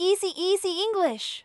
Easy, easy English.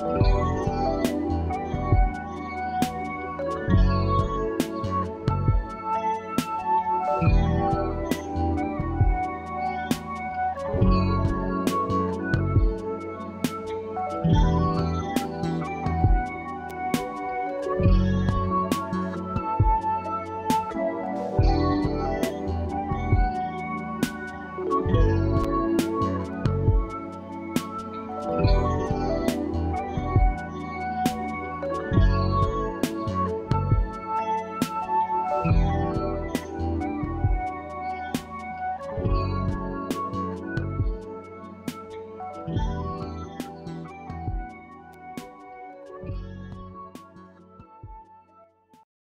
Lord.